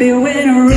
happy when I